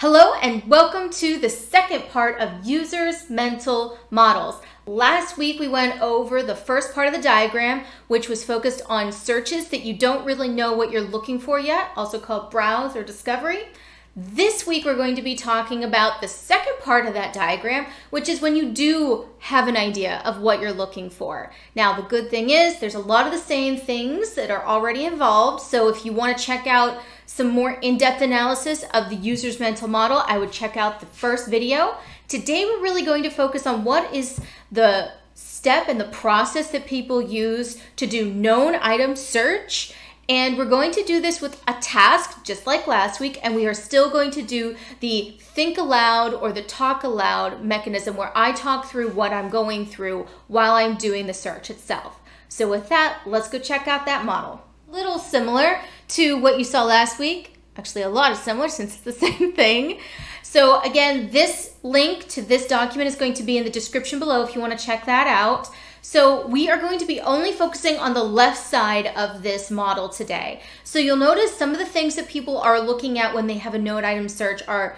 Hello and welcome to the second part of users' mental models. Last week we went over the first part of the diagram, which was focused on searches that you don't really know what you're looking for yet, also called browse or discovery. This week we're going to be talking about the second part of that diagram, which is when you do have an idea of what you're looking for. Now, the good thing is there's a lot of the same things that are already involved. So if you want to check out some more in-depth analysis of the user's mental model, I would check out the first video. Today, we're really going to focus on what is the step and the process that people use to do known item search. And we're going to do this with a task, just like last week, and we are still going to do the think aloud or the talk aloud mechanism where I talk through what I'm going through while I'm doing the search itself. So with that, let's go check out that model little similar to what you saw last week. Actually, a lot of similar since it's the same thing. So again, this link to this document is going to be in the description below if you want to check that out. So we are going to be only focusing on the left side of this model today. So you'll notice some of the things that people are looking at when they have a known item search are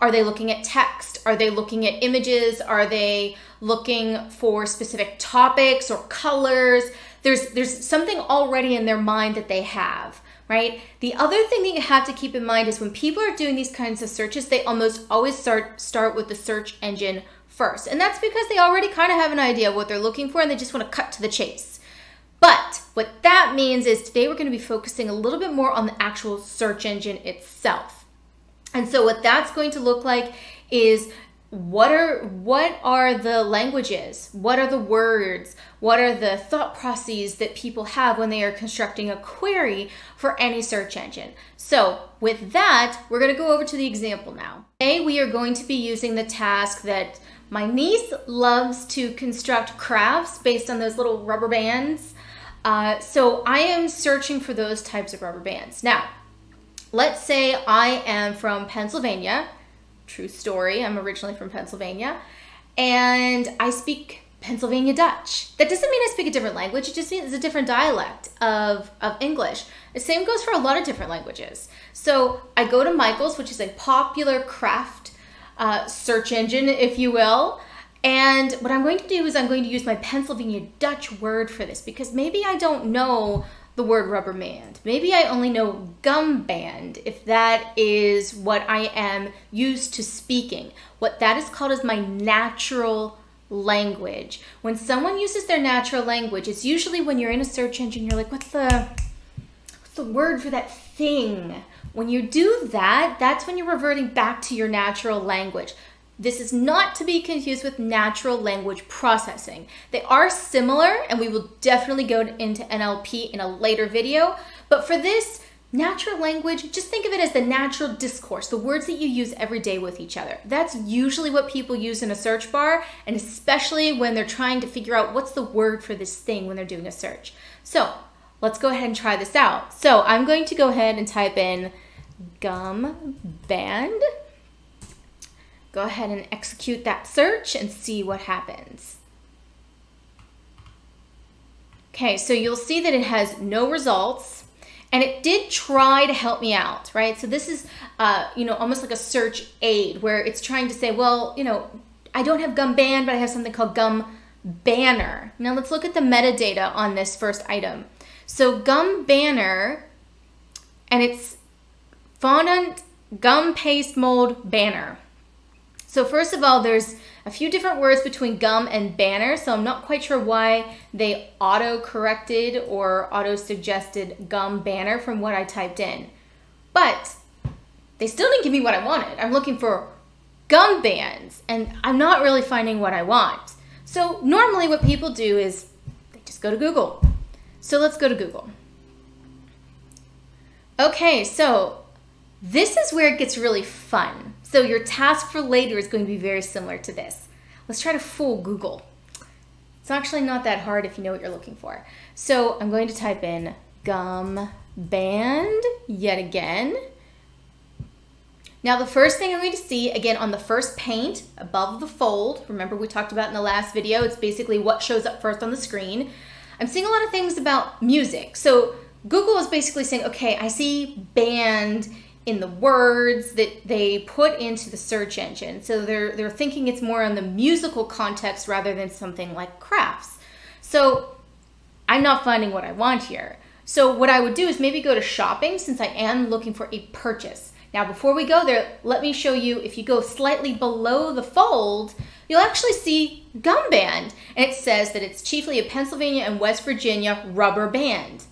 are they looking at text? Are they looking at images? Are they looking for specific topics or colors? There's there's something already in their mind that they have, right? The other thing that you have to keep in mind is when people are doing these kinds of searches, they almost always start start with the search engine first. And that's because they already kind of have an idea of what they're looking for and they just want to cut to the chase. But what that means is today we're going to be focusing a little bit more on the actual search engine itself. And so what that's going to look like is what are what are the languages? What are the words? What are the thought processes that people have when they are constructing a query for any search engine? So with that we're going to go over to the example now. Today we are going to be using the task that my niece loves to construct crafts based on those little rubber bands. Uh, so i am searching for those types of rubber bands. Now let's say i am from pennsylvania True story. I'm originally from Pennsylvania and I speak Pennsylvania Dutch. That doesn't mean I speak a different language, it just means it's a different dialect of, of English. The same goes for a lot of different languages. So I go to Michael's, which is a popular craft uh, search engine, if you will. And what I'm going to do is I'm going to use my Pennsylvania Dutch word for this because maybe I don't know the word rubber band. Maybe I only know gum band if that is what I am used to speaking. What that is called is my natural language. When someone uses their natural language, it's usually when you're in a search engine, you're like, what's the what's the word for that thing? When you do that, that's when you're reverting back to your natural language. This is not to be confused with natural language processing. They are similar, and we will definitely go into NLP in a later video. But for this, natural language, just think of it as the natural discourse, the words that you use every day with each other. That's usually what people use in a search bar, and especially when they're trying to figure out what's the word for this thing when they're doing a search. So let's go ahead and try this out. So I'm going to go ahead and type in gum band Go ahead and execute that search and see what happens. Okay, so you'll see that it has no results and it did try to help me out, right? So this is, uh, you know, almost like a search aid where it's trying to say, well, you know, I don't have gum band, but I have something called gum banner. Now let's look at the metadata on this first item. So gum banner, and it's fondant gum paste mold banner. So first of all, there's a few different words between gum and banner, so I'm not quite sure why they auto-corrected or auto-suggested gum banner from what I typed in. But they still didn't give me what I wanted. I'm looking for gum bands, and I'm not really finding what I want. So normally what people do is they just go to Google. So let's go to Google. Okay, so this is where it gets really fun. So your task for later is going to be very similar to this. Let's try to fool Google. It's actually not that hard if you know what you're looking for. So I'm going to type in gum band yet again. Now the first thing I'm going to see, again on the first paint above the fold, remember we talked about in the last video, it's basically what shows up first on the screen. I'm seeing a lot of things about music. So Google is basically saying, okay, I see band in the words that they put into the search engine. So they're they're thinking it's more on the musical context rather than something like crafts. So I'm not finding what I want here. So what I would do is maybe go to shopping since I am looking for a purchase. Now before we go there, let me show you if you go slightly below the fold, you'll actually see gum band. And it says that it's chiefly a Pennsylvania and West Virginia rubber band.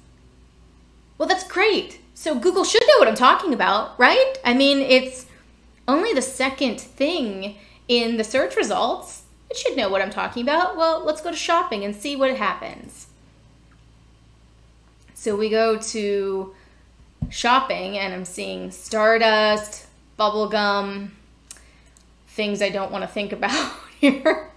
Well, that's great. So Google should know what I'm talking about, right? I mean, it's only the second thing in the search results. It should know what I'm talking about. Well, let's go to shopping and see what happens. So we go to shopping and I'm seeing stardust, bubblegum, things I don't want to think about here.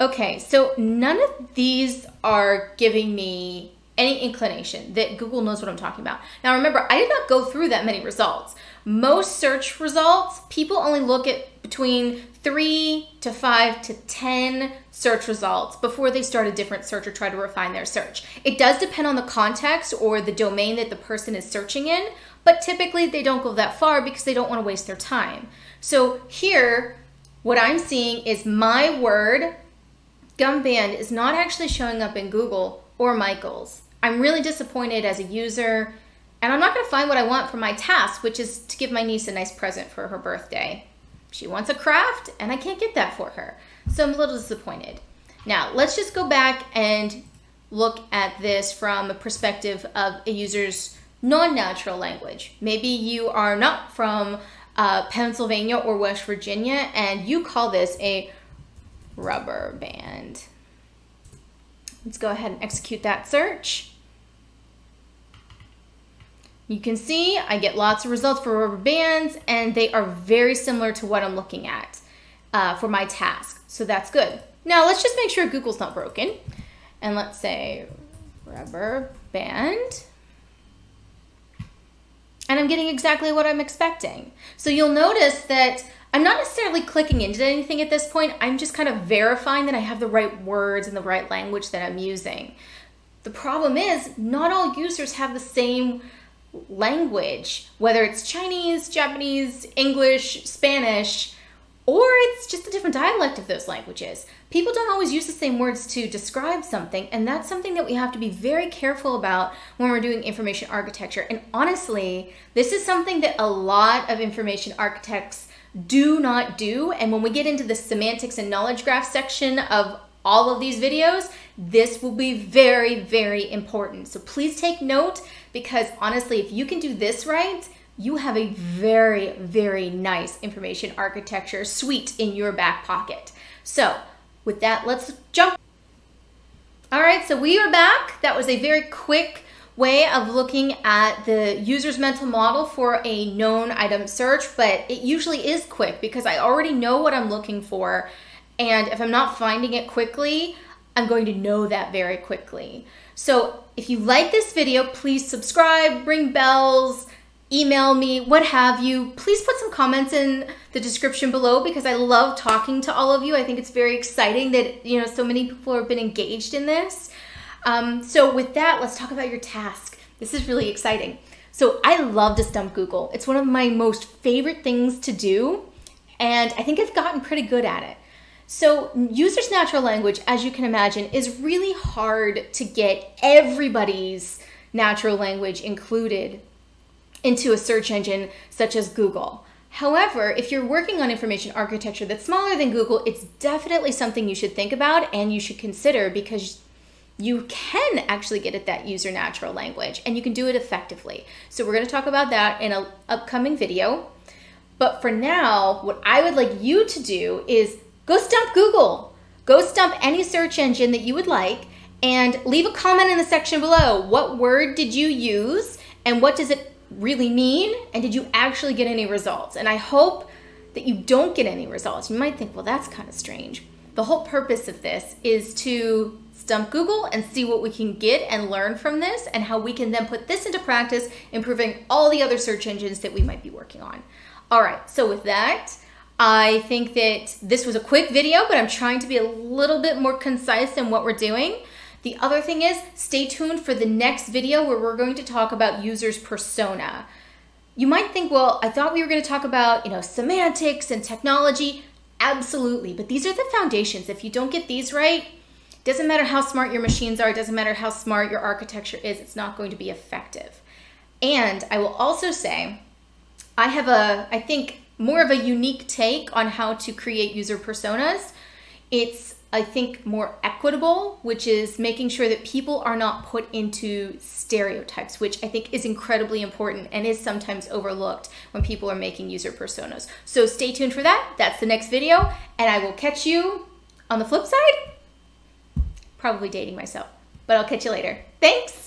Okay, so none of these are giving me any inclination that Google knows what I'm talking about. Now remember, I did not go through that many results. Most search results, people only look at between three to five to 10 search results before they start a different search or try to refine their search. It does depend on the context or the domain that the person is searching in, but typically they don't go that far because they don't want to waste their time. So here, what I'm seeing is my word, gum band, is not actually showing up in Google or Michael's. I'm really disappointed as a user, and I'm not going to find what I want for my task, which is to give my niece a nice present for her birthday. She wants a craft, and I can't get that for her. So I'm a little disappointed. Now, let's just go back and look at this from a perspective of a user's non-natural language. Maybe you are not from uh, Pennsylvania or West Virginia, and you call this a rubber band. Let's go ahead and execute that search. You can see I get lots of results for rubber bands and they are very similar to what I'm looking at uh, for my task. So that's good. Now let's just make sure Google's not broken. And let's say rubber band. And I'm getting exactly what I'm expecting. So you'll notice that I'm not necessarily clicking into anything at this point. I'm just kind of verifying that I have the right words and the right language that I'm using. The problem is not all users have the same language, whether it's Chinese, Japanese, English, Spanish, or it's just a different dialect of those languages. People don't always use the same words to describe something, and that's something that we have to be very careful about when we're doing information architecture. And honestly, this is something that a lot of information architects do not do. And when we get into the semantics and knowledge graph section of all of these videos, this will be very, very important. So please take note because honestly, if you can do this right, you have a very, very nice information architecture suite in your back pocket. So with that, let's jump. All right, so we are back. That was a very quick way of looking at the user's mental model for a known item search, but it usually is quick because I already know what I'm looking for. And if I'm not finding it quickly, I'm going to know that very quickly. So if you like this video, please subscribe, ring bells, email me, what have you. Please put some comments in the description below because I love talking to all of you. I think it's very exciting that, you know, so many people have been engaged in this. Um, so with that, let's talk about your task. This is really exciting. So I love to stump Google. It's one of my most favorite things to do, and I think I've gotten pretty good at it. So user's natural language, as you can imagine, is really hard to get everybody's natural language included into a search engine such as Google. However, if you're working on information architecture that's smaller than Google, it's definitely something you should think about and you should consider because you can actually get at that user natural language and you can do it effectively. So we're going to talk about that in an upcoming video. But for now, what I would like you to do is go stump Google. Go stump any search engine that you would like and leave a comment in the section below. What word did you use and what does it really mean? And did you actually get any results? And I hope that you don't get any results. You might think, well, that's kind of strange. The whole purpose of this is to Google and see what we can get and learn from this and how we can then put this into practice, improving all the other search engines that we might be working on. All right, so with that, I think that this was a quick video, but I'm trying to be a little bit more concise in what we're doing. The other thing is stay tuned for the next video where we're going to talk about users persona. You might think, well, I thought we were going to talk about, you know, semantics and technology. Absolutely. But these are the foundations. If you don't get these right, doesn't matter how smart your machines are, doesn't matter how smart your architecture is, it's not going to be effective. And I will also say, I have a, I think, more of a unique take on how to create user personas. It's I think, more equitable, which is making sure that people are not put into stereotypes, which I think is incredibly important and is sometimes overlooked when people are making user personas. So stay tuned for that. That's the next video, and I will catch you on the flip side. Probably dating myself, but I'll catch you later. Thanks.